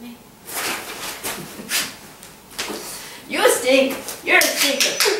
Me. You stink. You're a stinker.